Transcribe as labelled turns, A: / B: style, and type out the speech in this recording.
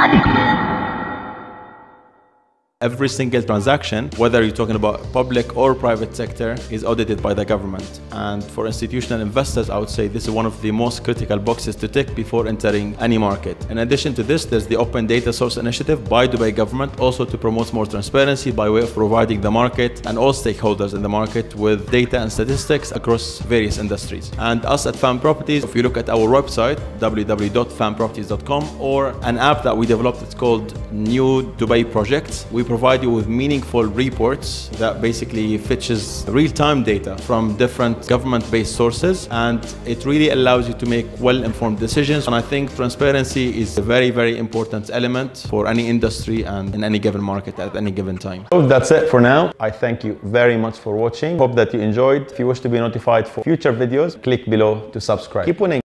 A: あれ Every single transaction, whether you're talking about public or private sector, is audited by the government. And for institutional investors, I would say this is one of the most critical boxes to tick before entering any market. In addition to this, there's the Open Data Source Initiative by Dubai government, also to promote more transparency by way of providing the market and all stakeholders in the market with data and statistics across various industries. And us at fäm Properties, if you look at our website, www.famproperties.com, or an app that we developed, it's called New Dubai Projects. We provide you with meaningful reports that basically fetches real-time data from different government-based sources and it really allows you to make well-informed decisions and I think transparency is a very very important element for any industry and in any given market at any given time. So that's it for now. I thank you very much for watching. Hope that you enjoyed. If you wish to be notified for future videos, click below to subscribe. Keep winning.